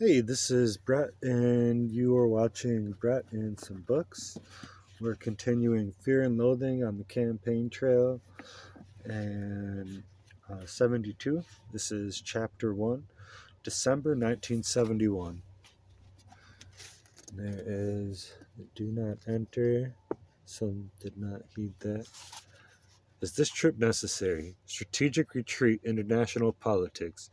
Hey, this is Brett, and you are watching Brett and some books. We're continuing Fear and Loathing on the campaign trail, and uh, 72. This is chapter 1, December 1971. There is do not enter, some did not heed that. Is this trip necessary? Strategic retreat into national politics.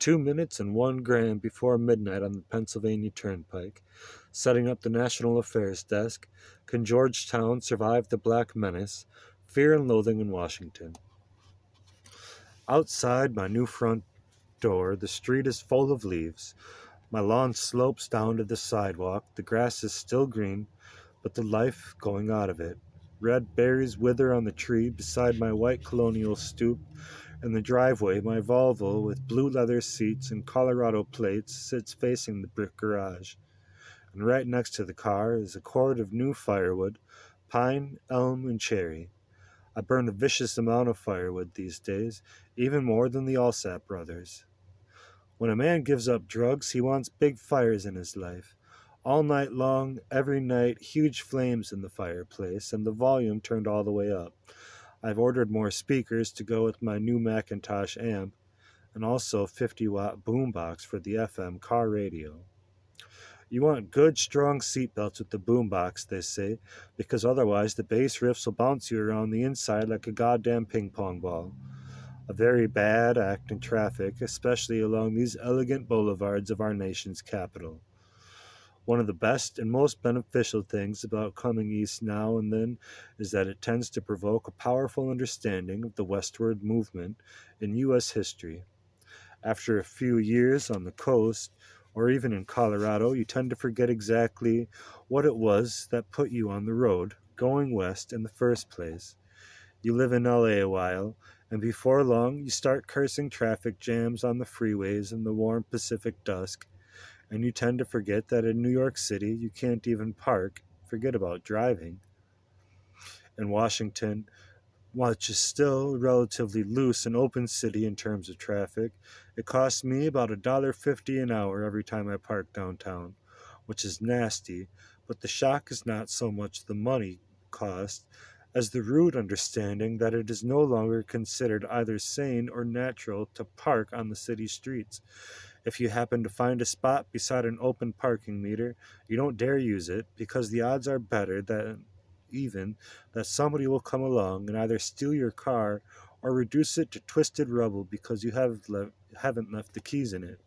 Two minutes and one gram before midnight on the Pennsylvania Turnpike. Setting up the National Affairs Desk. Can Georgetown survive the Black Menace? Fear and loathing in Washington. Outside my new front door, the street is full of leaves. My lawn slopes down to the sidewalk. The grass is still green, but the life going out of it. Red berries wither on the tree beside my white colonial stoop. In the driveway, my Volvo with blue leather seats and Colorado plates sits facing the brick garage. And right next to the car is a cord of new firewood pine, elm, and cherry. I burn a vicious amount of firewood these days, even more than the Alsop brothers. When a man gives up drugs, he wants big fires in his life. All night long, every night, huge flames in the fireplace, and the volume turned all the way up. I've ordered more speakers to go with my new McIntosh amp, and also a 50 watt boombox for the FM car radio. You want good, strong seatbelts with the boombox, they say, because otherwise the bass riffs will bounce you around the inside like a goddamn ping pong ball. A very bad act in traffic, especially along these elegant boulevards of our nation's capital. One of the best and most beneficial things about coming east now and then is that it tends to provoke a powerful understanding of the westward movement in U.S. history. After a few years on the coast, or even in Colorado, you tend to forget exactly what it was that put you on the road, going west in the first place. You live in LA a while, and before long you start cursing traffic jams on the freeways in the warm Pacific dusk and you tend to forget that in New York City you can't even park, forget about driving. In Washington, which is still a relatively loose and open city in terms of traffic, it costs me about a dollar fifty an hour every time I park downtown, which is nasty, but the shock is not so much the money cost as the rude understanding that it is no longer considered either sane or natural to park on the city streets. If you happen to find a spot beside an open parking meter, you don't dare use it because the odds are better than even that somebody will come along and either steal your car or reduce it to twisted rubble because you have le- haven't left the keys in it.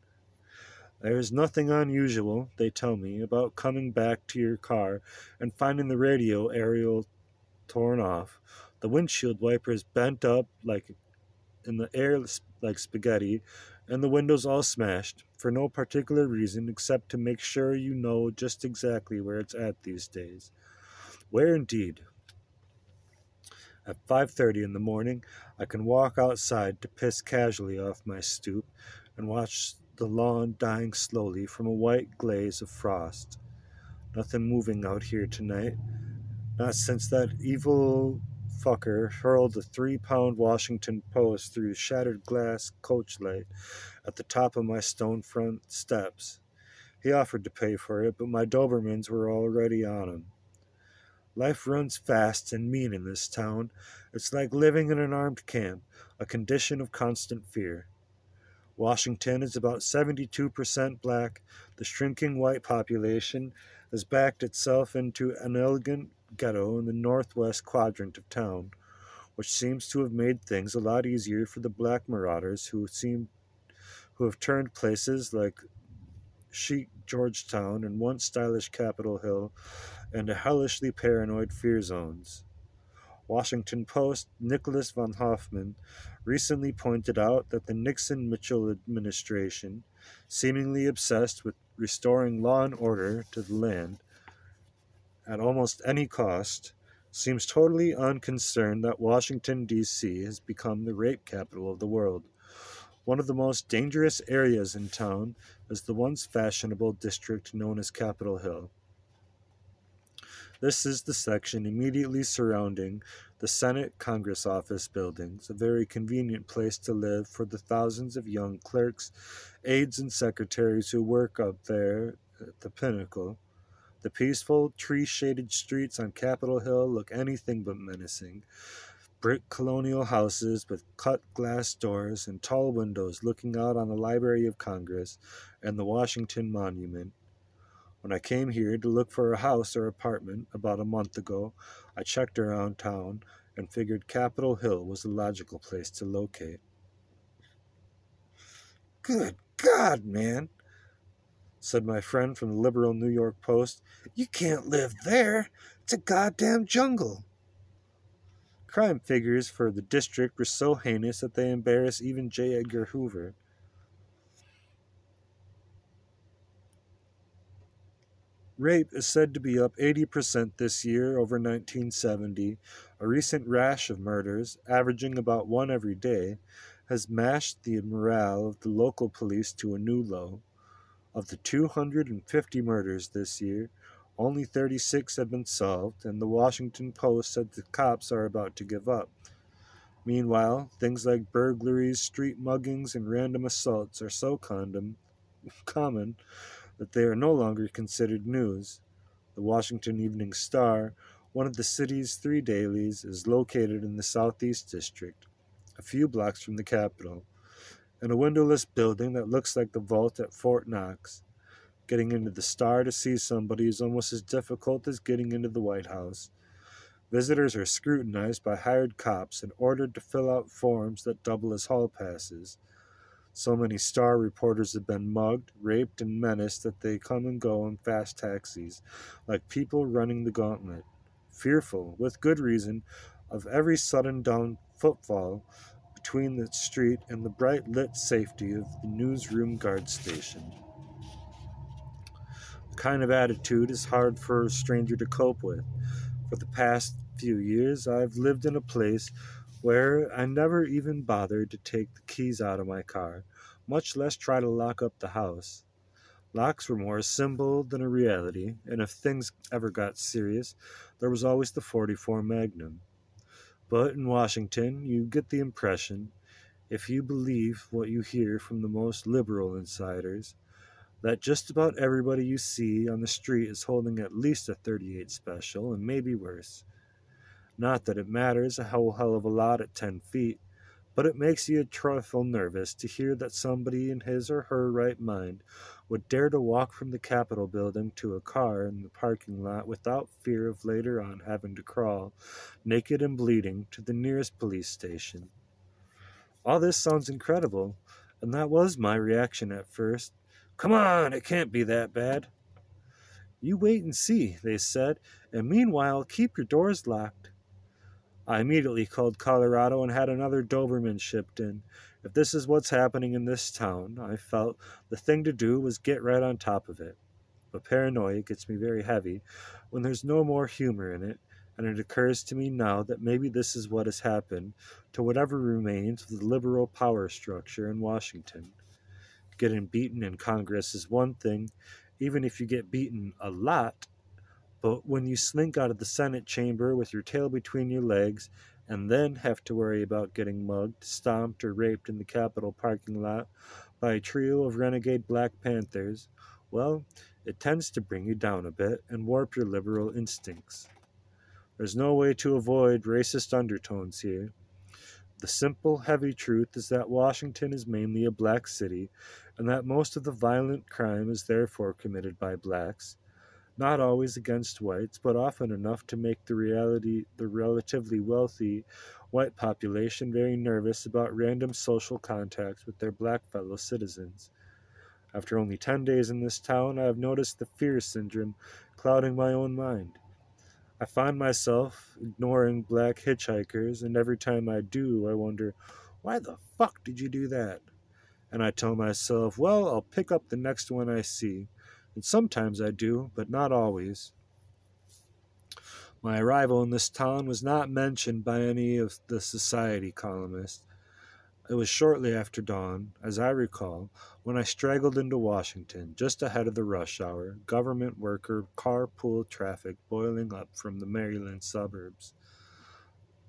There is nothing unusual, they tell me, about coming back to your car and finding the radio aerial torn off, the windshield wipers bent up like in the air like spaghetti, and the windows all smashed, for no particular reason except to make sure you know just exactly where it's at these days. Where indeed? At 5:30 in the morning, I can walk outside to piss casually off my stoop and watch the lawn dying slowly from a white glaze of frost. Nothing moving out here tonight. Not since that evil fucker hurled a three pound Washington Post through shattered glass coach light at the top of my stone front steps. He offered to pay for it, but my Dobermans were already on him. Life runs fast and mean in this town. It's like living in an armed camp, a condition of constant fear. Washington is about 72% black. The shrinking white population has backed itself into an elegant ghetto in the northwest quadrant of town, which seems to have made things a lot easier for the black marauders who seem who have turned places like chic Georgetown and once stylish Capitol Hill into hellishly paranoid fear zones. Washington Post Nicholas von Hoffman recently pointed out that the Nixon Mitchell administration, seemingly obsessed with restoring law and order to the land, at almost any cost, seems totally unconcerned that Washington, D.C. has become the rape capital of the world. One of the most dangerous areas in town is the once fashionable district known as Capitol Hill. This is the section immediately surrounding the Senate Congress office buildings, a very convenient place to live for the thousands of young clerks aides and secretaries who work up there at the pinnacle. The peaceful, tree shaded streets on Capitol Hill look anything but menacing. Brick colonial houses with cut glass doors and tall windows looking out on the Library of Congress and the Washington Monument. When I came here to look for a house or apartment about a month ago, I checked around town and figured Capitol Hill was the logical place to locate. Good God, man, said my friend from the liberal New York Post. You can't live there. It's a goddamn jungle. Crime figures for the district were so heinous that they embarrass even J. Edgar Hoover. Rape is said to be up 80% this year over 1970. A recent rash of murders, averaging about one every day, has mashed the morale of the local police to a new low. Of the 250 murders this year, only 36 have been solved, and the Washington Post said the cops are about to give up. Meanwhile, things like burglaries, street muggings, and random assaults are so condom- common that they are no longer considered news. The Washington Evening Star, one of the city's three dailies, is located in the Southeast District, a few blocks from the Capitol, in a windowless building that looks like the vault at Fort Knox. Getting into the Star to see somebody is almost as difficult as getting into the White House. Visitors are scrutinized by hired cops and ordered to fill out forms that double as hall passes. So many star reporters have been mugged, raped, and menaced that they come and go in fast taxis, like people running the gauntlet, fearful, with good reason, of every sudden down footfall between the street and the bright lit safety of the newsroom guard station. The kind of attitude is hard for a stranger to cope with. For the past few years, I've lived in a place where I never even bothered to take the keys out of my car, much less try to lock up the house. Locks were more a symbol than a reality, and if things ever got serious, there was always the 44 Magnum. But in Washington, you get the impression, if you believe what you hear from the most liberal insiders, that just about everybody you see on the street is holding at least a 38 special, and maybe worse. Not that it matters a whole hell of a lot at 10 feet, but it makes you a trifle nervous to hear that somebody in his or her right mind would dare to walk from the Capitol building to a car in the parking lot without fear of later on having to crawl, naked and bleeding, to the nearest police station. All this sounds incredible, and that was my reaction at first. Come on, it can't be that bad. You wait and see, they said, and meanwhile keep your doors locked. I immediately called Colorado and had another Doberman shipped in. If this is what's happening in this town, I felt the thing to do was get right on top of it. But paranoia gets me very heavy when there's no more humor in it, and it occurs to me now that maybe this is what has happened to whatever remains of the liberal power structure in Washington. Getting beaten in Congress is one thing, even if you get beaten a lot but when you slink out of the Senate chamber with your tail between your legs and then have to worry about getting mugged, stomped, or raped in the Capitol parking lot by a trio of renegade Black Panthers, well, it tends to bring you down a bit and warp your liberal instincts. There's no way to avoid racist undertones here. The simple, heavy truth is that Washington is mainly a black city, and that most of the violent crime is therefore committed by blacks, not always against whites, but often enough to make the reality the relatively wealthy white population very nervous about random social contacts with their black fellow citizens. After only ten days in this town, I have noticed the fear syndrome clouding my own mind. I find myself ignoring black hitchhikers, and every time I do, I wonder, why the fuck did you do that? And I tell myself, well, I'll pick up the next one I see. And sometimes I do, but not always. My arrival in this town was not mentioned by any of the society columnists. It was shortly after dawn, as I recall, when I straggled into Washington, just ahead of the rush hour, government worker carpool traffic boiling up from the Maryland suburbs.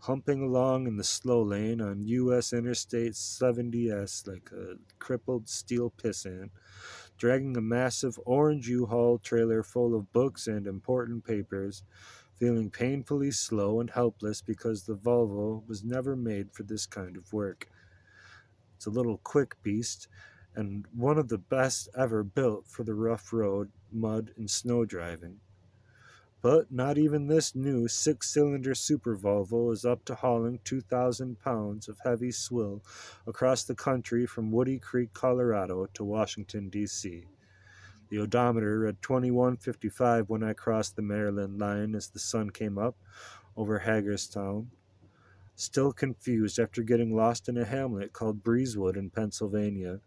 humping along in the slow lane on U.S. Interstate 70S like a crippled steel pissant, dragging a massive orange U-Haul trailer full of books and important papers, feeling painfully slow and helpless because the Volvo was never made for this kind of work. It's a little quick beast, and one of the best ever built for the rough road, mud, and snow driving. But not even this new six cylinder Super Volvo is up to hauling 2,000 pounds of heavy swill across the country from Woody Creek, Colorado to Washington, D.C. The odometer read 2155 when I crossed the Maryland line as the sun came up over Hagerstown. Still confused after getting lost in a hamlet called Breezewood in Pennsylvania,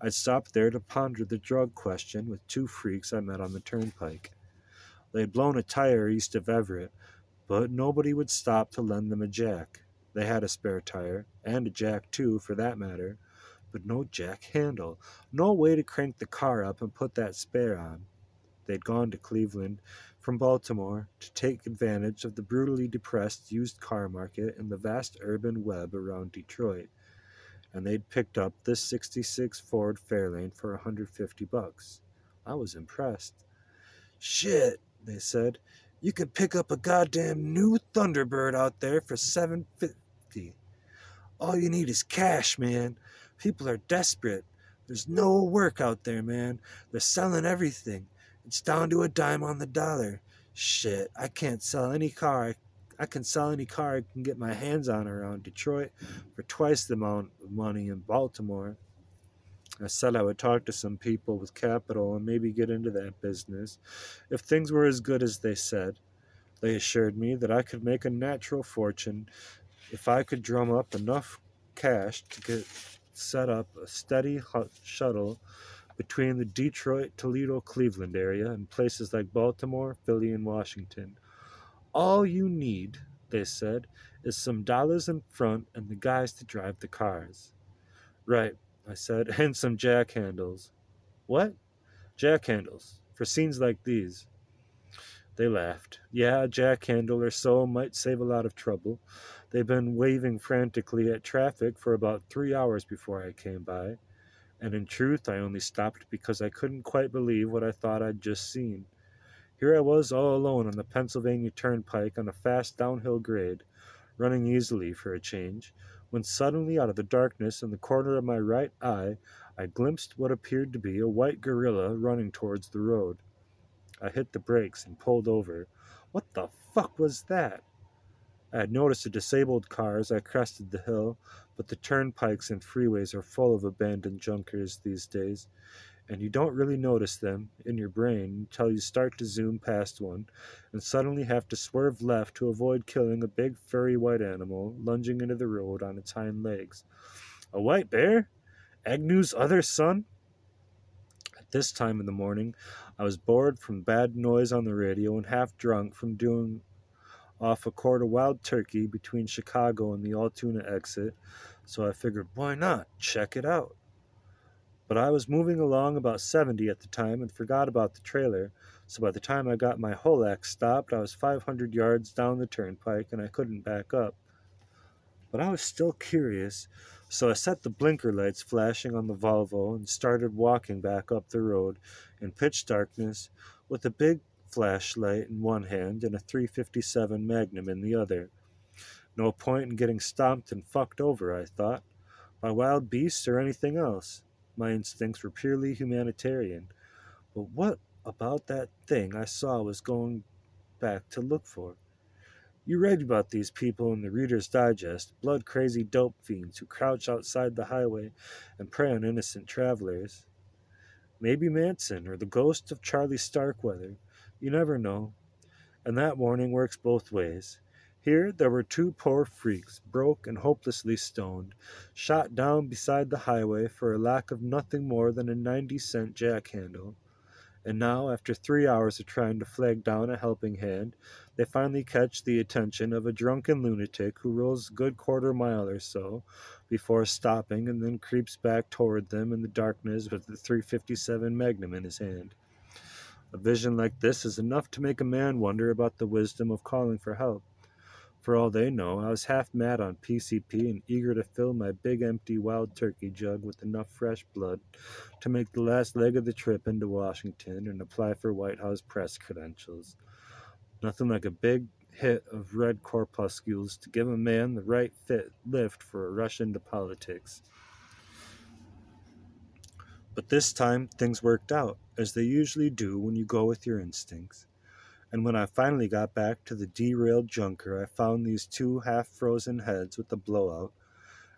I stopped there to ponder the drug question with two freaks I met on the turnpike. They had blown a tire east of Everett, but nobody would stop to lend them a jack. They had a spare tire, and a jack too, for that matter, but no jack handle, no way to crank the car up and put that spare on. They'd gone to Cleveland from Baltimore to take advantage of the brutally depressed used car market in the vast urban web around Detroit, and they'd picked up this 66 Ford Fairlane for 150 bucks. I was impressed. Shit, they said. You could pick up a goddamn new Thunderbird out there for 750. All you need is cash, man. People are desperate. There's no work out there, man. They're selling everything. It's down to a dime on the dollar. Shit, I can't sell any car. I, I can sell any car I can get my hands on around Detroit for twice the amount of money in Baltimore. I said I would talk to some people with capital and maybe get into that business. If things were as good as they said, they assured me that I could make a natural fortune if I could drum up enough cash to get set up a steady shuttle between the Detroit, Toledo, Cleveland area and places like Baltimore, Philly, and Washington. All you need, they said, is some dollars in front and the guys to drive the cars. Right, I said, and some jack handles. What? Jack handles, for scenes like these. They laughed. Yeah, a jack handle or so might save a lot of trouble. They've been waving frantically at traffic for about three hours before I came by, and in truth, I only stopped because I couldn't quite believe what I thought I'd just seen. Here I was all alone on the Pennsylvania Turnpike on a fast downhill grade, running easily for a change, when suddenly out of the darkness in the corner of my right eye I glimpsed what appeared to be a white gorilla running towards the road. I hit the brakes and pulled over. What the fuck was that? I had noticed a disabled car as I crested the hill, but the turnpikes and freeways are full of abandoned junkers these days, and you don't really notice them in your brain until you start to zoom past one and suddenly have to swerve left to avoid killing a big furry white animal lunging into the road on its hind legs. A white bear? Agnew's other son? At this time in the morning, I was bored from bad noise on the radio and half drunk from doing off a quart of wild turkey between Chicago and the Altoona exit, so I figured, why not? Check it out. But I was moving along about 70 at the time and forgot about the trailer, so by the time I got my Holac stopped, I was 500 yards down the turnpike and I couldn't back up. But I was still curious, so I set the blinker lights flashing on the Volvo and started walking back up the road in pitch darkness with a big flashlight in one hand and a 357 Magnum in the other. No point in getting stomped and fucked over, I thought, by wild beasts or anything else. My instincts were purely humanitarian. But what about that thing I saw was going back to look for? You read about these people in the Reader's Digest, blood crazy dope fiends who crouch outside the highway and prey on innocent travelers. Maybe Manson or the ghost of Charlie Starkweather. You never know. And that warning works both ways. Here there were two poor freaks, broke and hopelessly stoned, shot down beside the highway for a lack of nothing more than a ninety cent jack handle. And now, after three hours of trying to flag down a helping hand, they finally catch the attention of a drunken lunatic who rolls a good quarter mile or so before stopping and then creeps back toward them in the darkness with the 357 Magnum in his hand. A vision like this is enough to make a man wonder about the wisdom of calling for help. For all they know, I was half mad on PCP and eager to fill my big empty wild turkey jug with enough fresh blood to make the last leg of the trip into Washington and apply for White House press credentials. Nothing like a big hit of red corpuscles to give a man the right fit lift for a rush into politics. But this time things worked out, as they usually do when you go with your instincts. And when I finally got back to the derailed junker, I found these two half frozen heads with the blowout,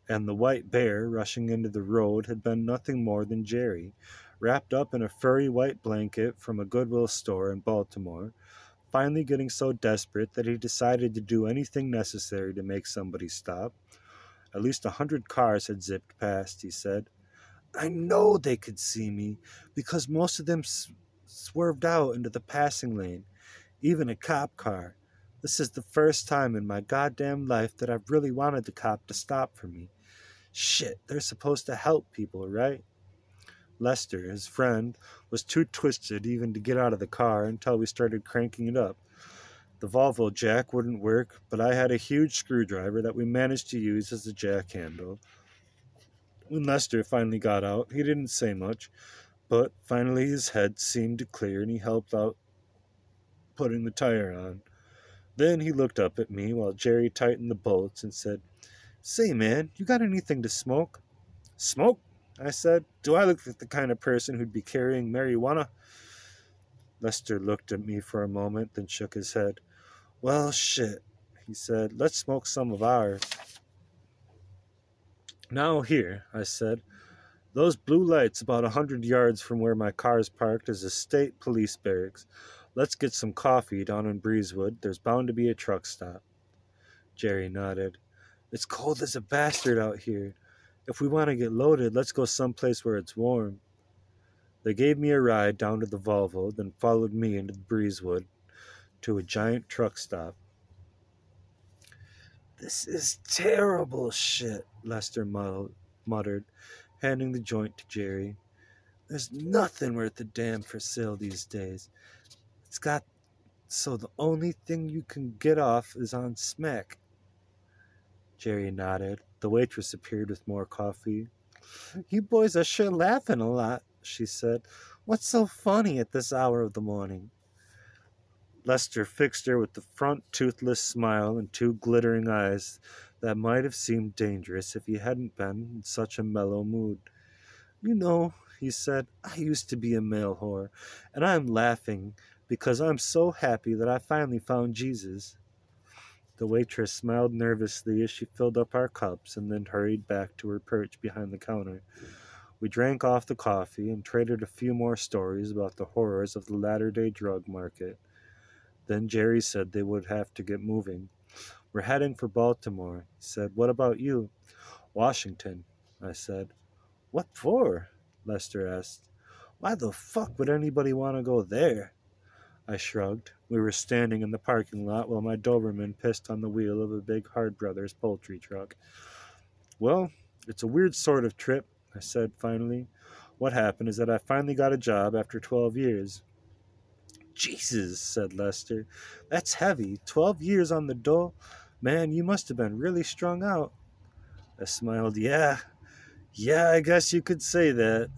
and the white bear rushing into the road had been nothing more than Jerry, wrapped up in a furry white blanket from a Goodwill store in Baltimore, finally getting so desperate that he decided to do anything necessary to make somebody stop. At least a hundred cars had zipped past, he said. I know they could see me because most of them s- swerved out into the passing lane, even a cop car. This is the first time in my goddamn life that I've really wanted the cop to stop for me. Shit, they're supposed to help people, right? Lester, his friend, was too twisted even to get out of the car until we started cranking it up. The Volvo jack wouldn't work, but I had a huge screwdriver that we managed to use as a jack handle. When Lester finally got out, he didn't say much, but finally his head seemed to clear and he helped out putting the tire on. Then he looked up at me while Jerry tightened the bolts and said, Say, man, you got anything to smoke? Smoke? I said. Do I look like the kind of person who'd be carrying marijuana? Lester looked at me for a moment, then shook his head. Well, shit, he said. Let's smoke some of ours. Now, here, I said. Those blue lights about a hundred yards from where my car's parked is a state police barracks. Let's get some coffee down in Breezewood. There's bound to be a truck stop. Jerry nodded. It's cold as a bastard out here. If we want to get loaded, let's go someplace where it's warm. They gave me a ride down to the Volvo, then followed me into the Breezewood to a giant truck stop. This is terrible shit, Lester muttered, handing the joint to Jerry. There's nothing worth a damn for sale these days. It's got so the only thing you can get off is on smack. Jerry nodded. The waitress appeared with more coffee. You boys are sure laughing a lot, she said. What's so funny at this hour of the morning? Lester fixed her with the front toothless smile and two glittering eyes that might have seemed dangerous if he hadn't been in such a mellow mood. You know, he said, I used to be a male whore, and I'm laughing because I'm so happy that I finally found Jesus. The waitress smiled nervously as she filled up our cups and then hurried back to her perch behind the counter. We drank off the coffee and traded a few more stories about the horrors of the latter day drug market. Then Jerry said they would have to get moving. We're heading for Baltimore, he said. What about you? Washington, I said. What for? Lester asked. Why the fuck would anybody want to go there? I shrugged. We were standing in the parking lot while my Doberman pissed on the wheel of a big Hard Brothers poultry truck. Well, it's a weird sort of trip, I said finally. What happened is that I finally got a job after 12 years. Jesus, said Lester. That's heavy. Twelve years on the dole? Man, you must have been really strung out. I smiled. Yeah, yeah, I guess you could say that.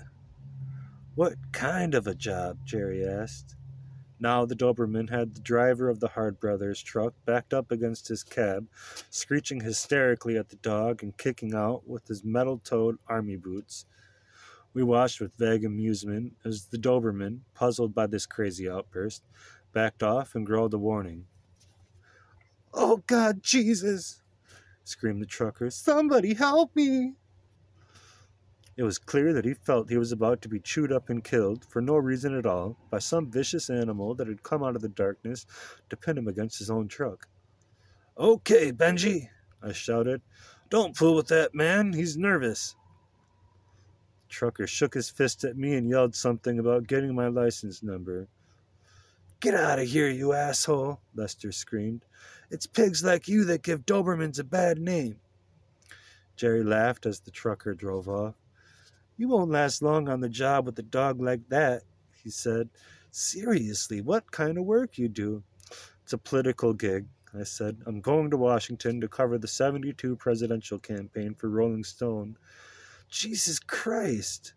What kind of a job? Jerry asked. Now the Doberman had the driver of the Hard Brothers truck backed up against his cab, screeching hysterically at the dog and kicking out with his metal toed army boots. We watched with vague amusement as the Doberman, puzzled by this crazy outburst, backed off and growled a warning. Oh, God, Jesus! screamed the trucker. Somebody help me! It was clear that he felt he was about to be chewed up and killed, for no reason at all, by some vicious animal that had come out of the darkness to pin him against his own truck. Okay, Benji, I shouted. Don't fool with that man. He's nervous. The trucker shook his fist at me and yelled something about getting my license number. Get out of here, you asshole, Lester screamed. It's pigs like you that give Dobermans a bad name. Jerry laughed as the trucker drove off. You won't last long on the job with a dog like that, he said. Seriously, what kind of work you do? It's a political gig. I said. I'm going to Washington to cover the 72 presidential campaign for Rolling Stone. Jesus Christ,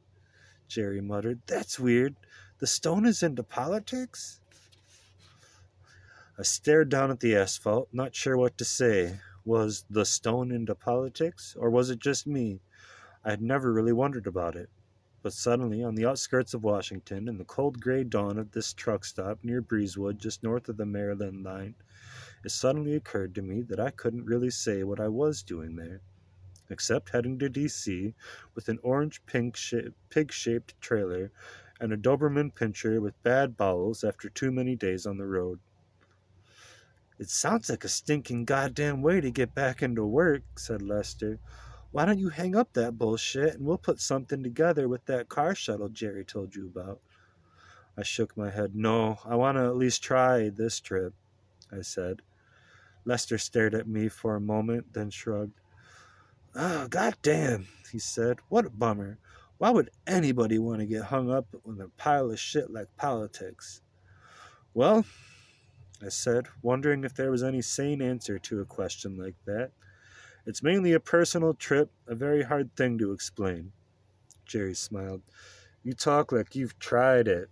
Jerry muttered. That's weird. The Stone is into politics? I stared down at the asphalt, not sure what to say. Was the Stone into politics, or was it just me? I had never really wondered about it. But suddenly, on the outskirts of Washington, in the cold gray dawn of this truck stop near Breezewood, just north of the Maryland line, it suddenly occurred to me that I couldn't really say what I was doing there, except heading to D.C. with an orange pink pig shaped trailer and a Doberman pinscher with bad bowels after too many days on the road. It sounds like a stinking goddamn way to get back into work, said Lester. Why don't you hang up that bullshit and we'll put something together with that car shuttle Jerry told you about? I shook my head. No, I want to at least try this trip, I said. Lester stared at me for a moment, then shrugged. Oh, goddamn, he said. What a bummer. Why would anybody want to get hung up on a pile of shit like politics? Well, I said, wondering if there was any sane answer to a question like that. It's mainly a personal trip, a very hard thing to explain. Jerry smiled. You talk like you've tried it.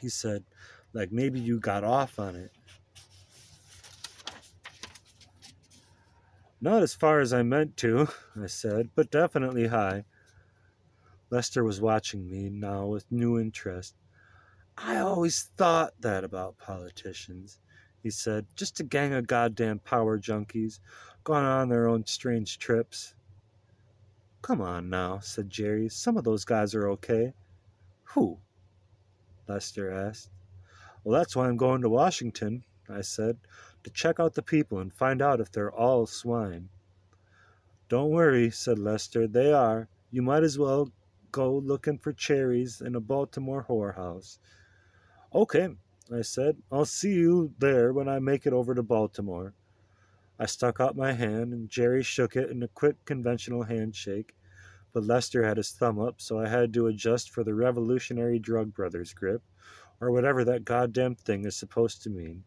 He said, like maybe you got off on it. Not as far as I meant to, I said, but definitely high. Lester was watching me now with new interest. I always thought that about politicians, he said. Just a gang of goddamn power junkies gone on their own strange trips. Come on now, said Jerry. Some of those guys are okay. Who? Lester asked. Well, that's why I'm going to Washington, I said, to check out the people and find out if they're all swine. Don't worry, said Lester. They are. You might as well go looking for cherries in a Baltimore whorehouse. Okay, I said. I'll see you there when I make it over to Baltimore. I stuck out my hand, and Jerry shook it in a quick conventional handshake, but Lester had his thumb up, so I had to adjust for the revolutionary drug brothers grip, or whatever that goddamn thing is supposed to mean.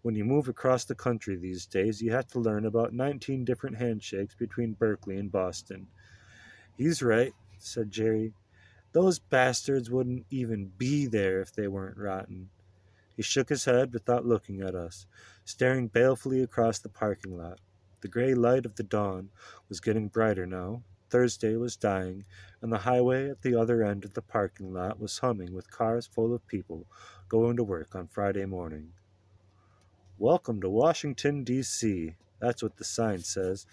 When you move across the country these days, you have to learn about 19 different handshakes between Berkeley and Boston. He's right, said Jerry. Those bastards wouldn't even be there if they weren't rotten. He shook his head without looking at us, staring balefully across the parking lot. The gray light of the dawn was getting brighter now. Thursday was dying, and the highway at the other end of the parking lot was humming with cars full of people going to work on Friday morning. Welcome to Washington, D.C. That's what the sign says.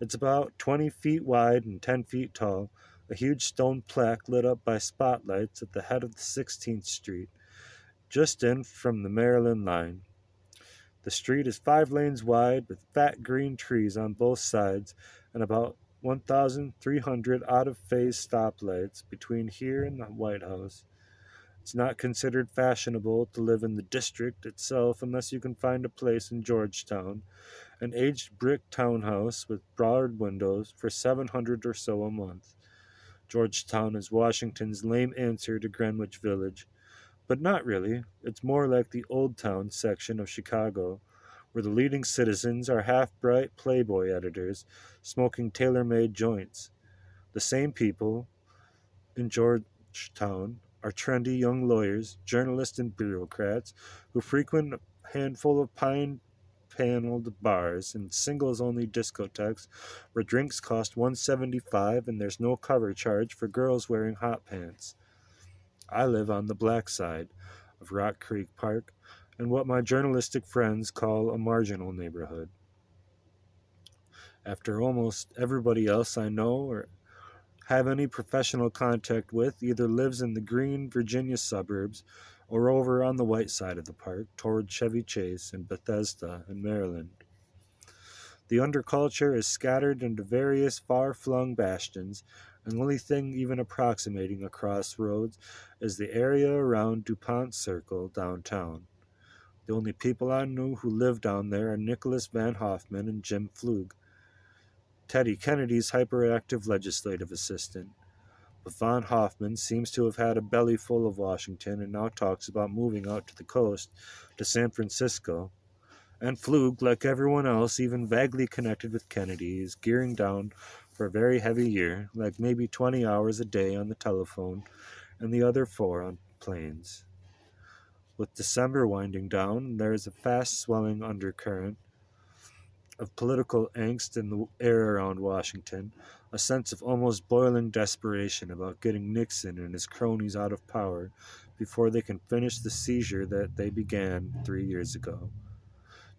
It's about 20 feet wide and 10 feet tall, a huge stone plaque lit up by spotlights at the head of the 16th Street just in from the Maryland line. The street is five lanes wide with fat green trees on both sides and about 1,300 out of phase stoplights between here and the White House. It's not considered fashionable to live in the district itself unless you can find a place in Georgetown, an aged brick townhouse with broad windows for 700 or so a month. Georgetown is Washington's lame answer to Greenwich Village, but not really. It's more like the Old Town section of Chicago, where the leading citizens are half bright Playboy editors smoking tailor made joints. The same people in Georgetown are trendy young lawyers, journalists, and bureaucrats who frequent a handful of pine paneled bars and singles only discotheques where drinks cost 175 and there's no cover charge for girls wearing hot pants. I live on the black side of Rock Creek Park in what my journalistic friends call a marginal neighborhood. After almost everybody else I know or have any professional contact with either lives in the green Virginia suburbs or over on the white side of the park toward Chevy Chase and Bethesda in Maryland. The underculture is scattered into various far flung bastions and the only thing even approximating a crossroads is the area around DuPont Circle downtown. The only people I knew who lived down there are Nicholas von Hoffman and Jim Flug, Teddy Kennedy's hyperactive legislative assistant. But von Hoffman seems to have had a belly full of Washington and now talks about moving out to the coast to San Francisco. And Flug, like everyone else, even vaguely connected with Kennedy, is gearing down for a very heavy year, like maybe 20 hours a day on the telephone and the other four on planes. With December winding down, there is a fast swelling undercurrent of political angst in the air around Washington, a sense of almost boiling desperation about getting Nixon and his cronies out of power before they can finish the seizure that they began three years ago.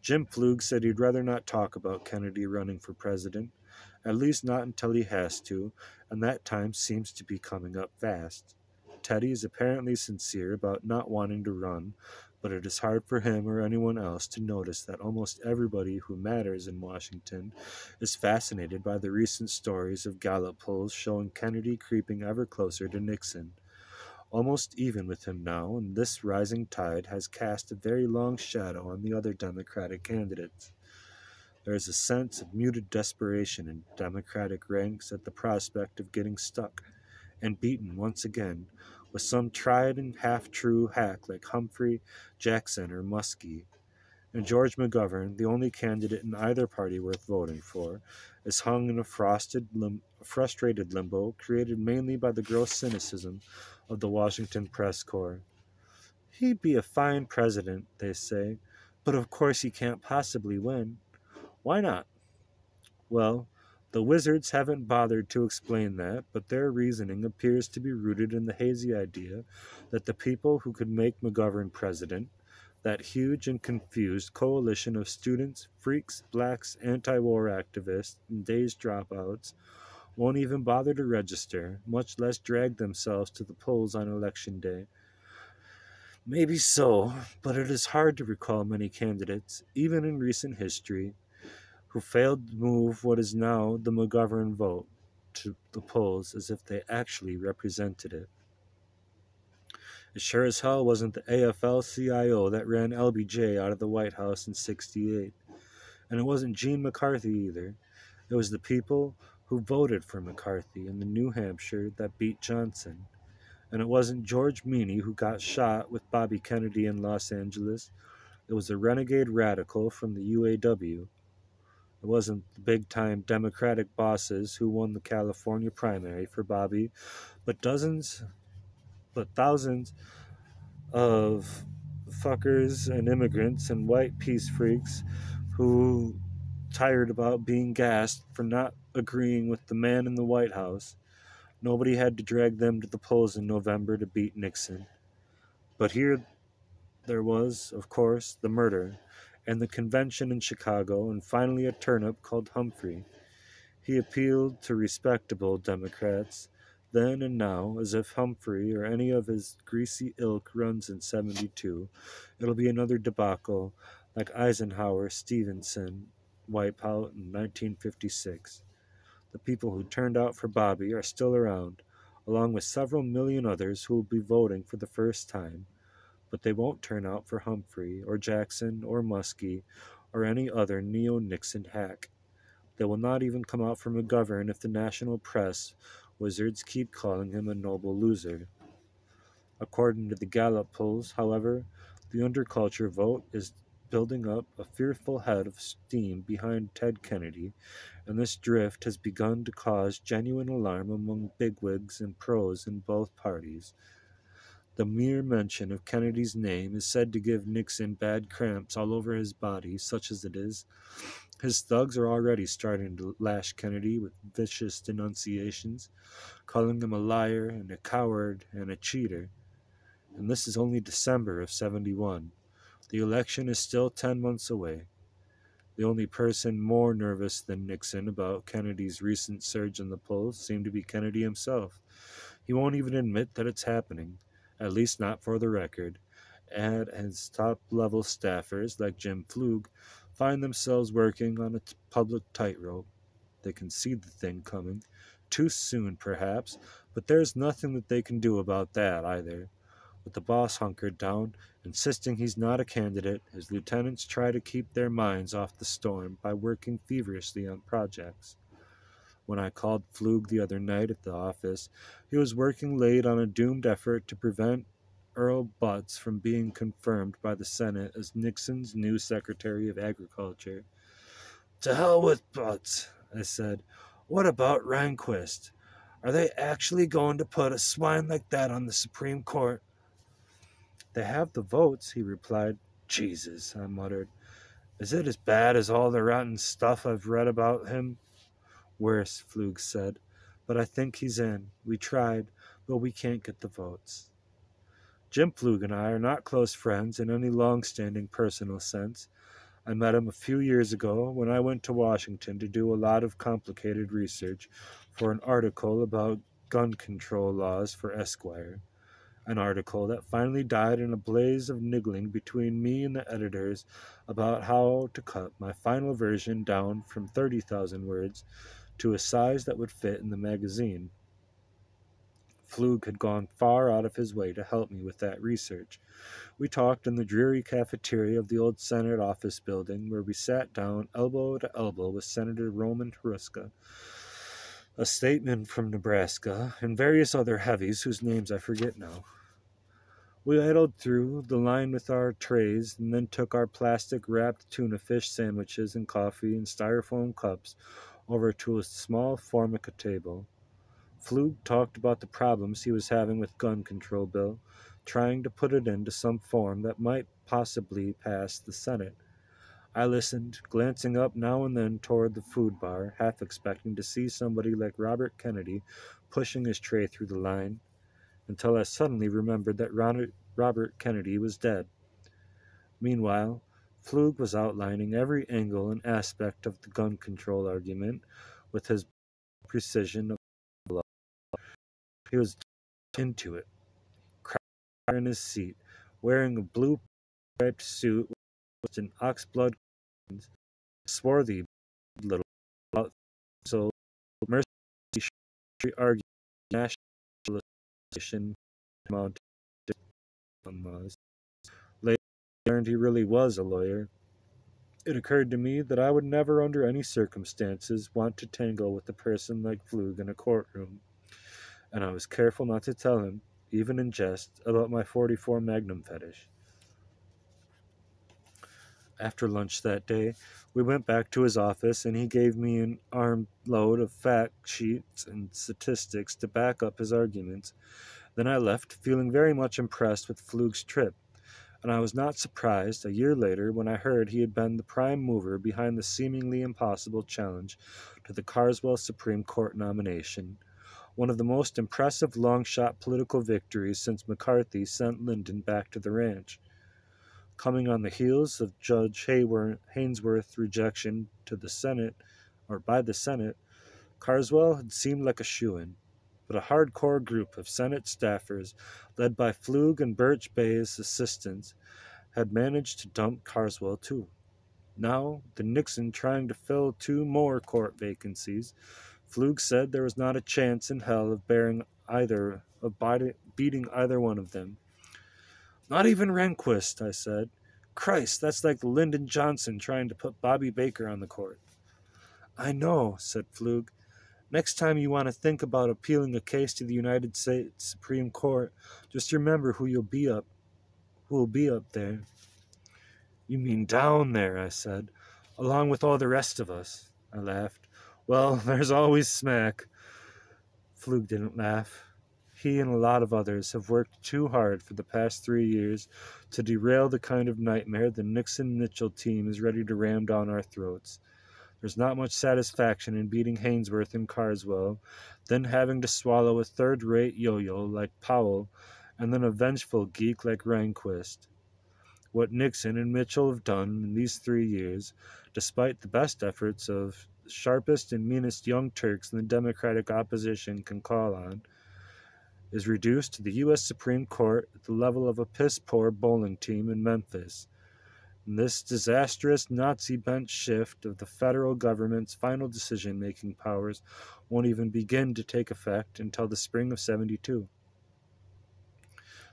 Jim Flug said he'd rather not talk about Kennedy running for president, at least not until he has to, and that time seems to be coming up fast. Teddy is apparently sincere about not wanting to run, but it is hard for him or anyone else to notice that almost everybody who matters in Washington is fascinated by the recent stories of Gallup polls showing Kennedy creeping ever closer to Nixon. Almost even with him now, and this rising tide has cast a very long shadow on the other Democratic candidates. There is a sense of muted desperation in Democratic ranks at the prospect of getting stuck and beaten once again with some tried and half true hack like Humphrey, Jackson, or Muskie. And George McGovern, the only candidate in either party worth voting for, is hung in a frosted lim- frustrated limbo created mainly by the gross cynicism of the Washington press corps. He'd be a fine president, they say, but of course he can't possibly win. Why not? Well, the wizards haven't bothered to explain that, but their reasoning appears to be rooted in the hazy idea that the people who could make McGovern president, that huge and confused coalition of students, freaks, blacks, anti war activists, and dazed dropouts, won't even bother to register, much less drag themselves to the polls on election day. Maybe so, but it is hard to recall many candidates, even in recent history, who failed to move what is now the McGovern vote to the polls as if they actually represented it. It sure as hell wasn't the AFL CIO that ran LBJ out of the White House in 68. And it wasn't Gene McCarthy either. It was the people who voted for McCarthy in the New Hampshire that beat Johnson. And it wasn't George Meany who got shot with Bobby Kennedy in Los Angeles. It was a renegade radical from the UAW it wasn't the big time Democratic bosses who won the California primary for Bobby, but dozens, but thousands of fuckers and immigrants and white peace freaks who tired about being gassed for not agreeing with the man in the White House. Nobody had to drag them to the polls in November to beat Nixon. But here there was, of course, the murder and the convention in Chicago, and finally a turnip called Humphrey. He appealed to respectable Democrats then and now, as if Humphrey or any of his greasy ilk runs in 72, it'll be another debacle like Eisenhower Stevenson wipeout in 1956. The people who turned out for Bobby are still around, along with several million others who will be voting for the first time but they won't turn out for Humphrey or Jackson or Muskie or any other neo Nixon hack. They will not even come out for McGovern if the national press wizards keep calling him a noble loser. According to the Gallup polls, however, the underculture vote is building up a fearful head of steam behind Ted Kennedy, and this drift has begun to cause genuine alarm among bigwigs and pros in both parties. The mere mention of Kennedy's name is said to give Nixon bad cramps all over his body, such as it is. His thugs are already starting to lash Kennedy with vicious denunciations, calling him a liar and a coward and a cheater. And this is only December of 71. The election is still 10 months away. The only person more nervous than Nixon about Kennedy's recent surge in the polls seemed to be Kennedy himself. He won't even admit that it's happening at least not for the record, and his top level staffers, like Jim Flug, find themselves working on a public tightrope. They can see the thing coming, too soon perhaps, but there's nothing that they can do about that either. With the boss hunkered down, insisting he's not a candidate, his lieutenants try to keep their minds off the storm by working feverishly on projects. When I called Flug the other night at the office, he was working late on a doomed effort to prevent Earl Butz from being confirmed by the Senate as Nixon's new Secretary of Agriculture. To hell with Butz, I said. What about Rehnquist? Are they actually going to put a swine like that on the Supreme Court? They have the votes, he replied. Jesus, I muttered. Is it as bad as all the rotten stuff I've read about him? Worse, Flug said. But I think he's in. We tried, but we can't get the votes. Jim Flug and I are not close friends in any long standing personal sense. I met him a few years ago when I went to Washington to do a lot of complicated research for an article about gun control laws for Esquire. An article that finally died in a blaze of niggling between me and the editors about how to cut my final version down from 30,000 words to a size that would fit in the magazine. Flug had gone far out of his way to help me with that research. We talked in the dreary cafeteria of the old Senate office building, where we sat down elbow to elbow with Senator Roman Hruska, a statesman from Nebraska, and various other heavies whose names I forget now. We idled through the line with our trays and then took our plastic wrapped tuna fish sandwiches and coffee in styrofoam cups over to a small formica table. Flug talked about the problems he was having with gun control bill, trying to put it into some form that might possibly pass the Senate. I listened, glancing up now and then toward the food bar, half expecting to see somebody like Robert Kennedy pushing his tray through the line, until I suddenly remembered that Robert Kennedy was dead. Meanwhile, Flug was outlining every angle and aspect of the gun control argument with his precision of blow. he was into it, crouched in his seat, wearing a blue striped suit with an oxblood swarthy little so mercy argued nationalization. Later, learned he really was a lawyer. It occurred to me that I would never, under any circumstances, want to tangle with a person like Flug in a courtroom and I was careful not to tell him, even in jest, about my 44 Magnum fetish. After lunch that day, we went back to his office and he gave me an armload of fact sheets and statistics to back up his arguments. Then I left, feeling very much impressed with Flug's trip, and I was not surprised a year later when I heard he had been the prime mover behind the seemingly impossible challenge to the Carswell Supreme Court nomination one of the most impressive long shot political victories since McCarthy sent Lyndon back to the ranch. Coming on the heels of Judge Haynsworth's rejection to the Senate, or by the Senate, Carswell had seemed like a shoe in, but a hardcore group of Senate staffers, led by Flug and Birch Bayh's assistants, had managed to dump Carswell too. Now, the Nixon trying to fill two more court vacancies Flug said there was not a chance in hell of bearing either of beating either one of them. Not even Rehnquist, I said. Christ, that's like Lyndon Johnson trying to put Bobby Baker on the court. I know, said Flug. Next time you want to think about appealing a case to the United States Supreme Court, just remember who you'll be up who will be up there. You mean down there, I said, along with all the rest of us. I laughed. Well, there's always smack. Flug didn't laugh. He and a lot of others have worked too hard for the past three years to derail the kind of nightmare the Nixon Mitchell team is ready to ram down our throats. There's not much satisfaction in beating Haynsworth and Carswell, then having to swallow a third rate yo yo like Powell, and then a vengeful geek like Rehnquist. What Nixon and Mitchell have done in these three years, despite the best efforts of sharpest and meanest young Turks the Democratic opposition can call on, is reduced to the U.S. Supreme Court at the level of a piss poor bowling team in Memphis. This disastrous Nazi bent shift of the federal government's final decision making powers won't even begin to take effect until the spring of 72.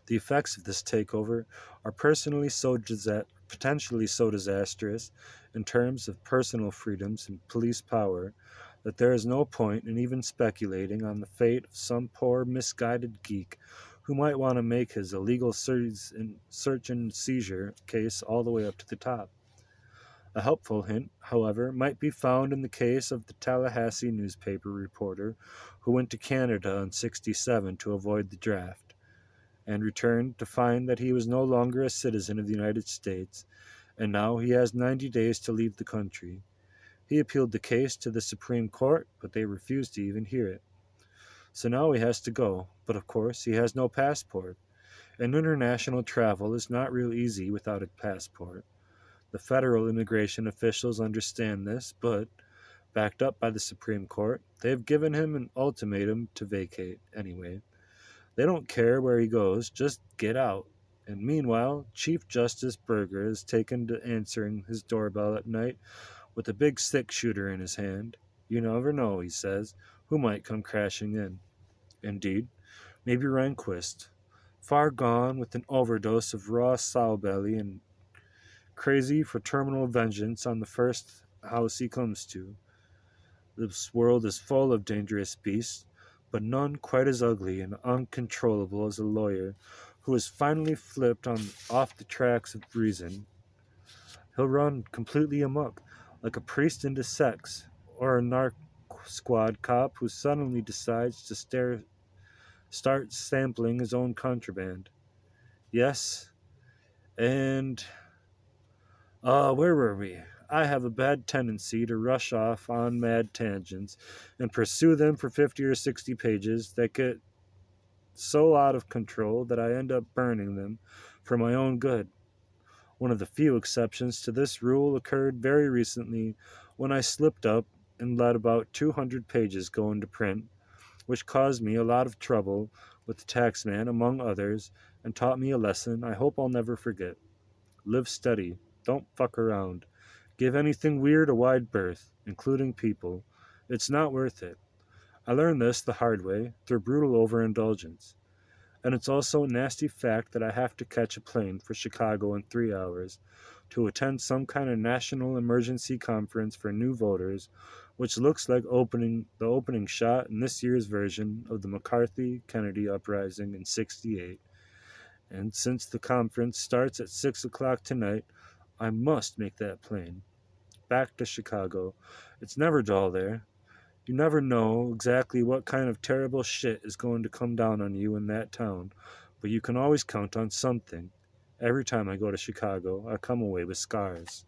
The effects of this takeover are personally so disa- potentially so disastrous in terms of personal freedoms and police power that there is no point in even speculating on the fate of some poor misguided geek who might want to make his illegal search and seizure case all the way up to the top. A helpful hint, however, might be found in the case of the Tallahassee newspaper reporter who went to Canada in 67 to avoid the draft, and returned to find that he was no longer a citizen of the United States, and now he has 90 days to leave the country. He appealed the case to the Supreme Court, but they refused to even hear it. So now he has to go, but of course he has no passport, and international travel is not real easy without a passport. The federal immigration officials understand this, but, backed up by the Supreme Court, they have given him an ultimatum to vacate anyway. They don't care where he goes, just get out. And meanwhile, Chief Justice Burger is taken to answering his doorbell at night with a big six shooter in his hand. You never know, he says, who might come crashing in. Indeed, maybe Rehnquist, far gone with an overdose of raw sow belly and crazy for terminal vengeance on the first house he comes to. This world is full of dangerous beasts, but none quite as ugly and uncontrollable as a lawyer who has finally flipped on off the tracks of reason. He'll run completely amok, like a priest into sex, or a narc squad cop who suddenly decides to stare, start sampling his own contraband. Yes, and uh, where were we? I have a bad tendency to rush off on mad tangents and pursue them for 50 or 60 pages that get so out of control that I end up burning them for my own good. One of the few exceptions to this rule occurred very recently when I slipped up and let about 200 pages go into print, which caused me a lot of trouble with the taxman, among others, and taught me a lesson I hope I'll never forget. Live steady. Don't fuck around. Give anything weird a wide berth, including people. It's not worth it. I learned this the hard way, through brutal overindulgence. And it's also a nasty fact that I have to catch a plane for Chicago in three hours to attend some kind of national emergency conference for new voters, which looks like opening the opening shot in this year's version of the McCarthy Kennedy uprising in 68. And since the conference starts at 6 o'clock tonight, I must make that plane. Back to Chicago. It's never dull there. You never know exactly what kind of terrible shit is going to come down on you in that town, but you can always count on something. Every time I go to Chicago, I come away with scars.